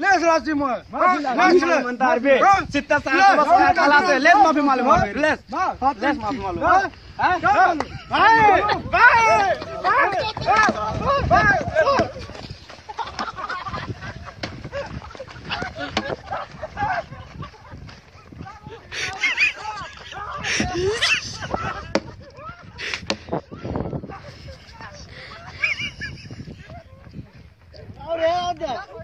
Less राज़ी म less Mandar बे चित्ता साहब बस काला से लेस माफ़ी मालूम है लेस लेस माफ़ी मालूम है हाँ bye bye bye Oh, yeah, yeah.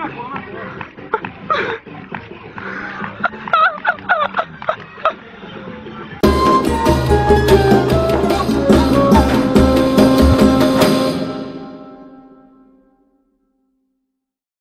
I'm not cool. I'm.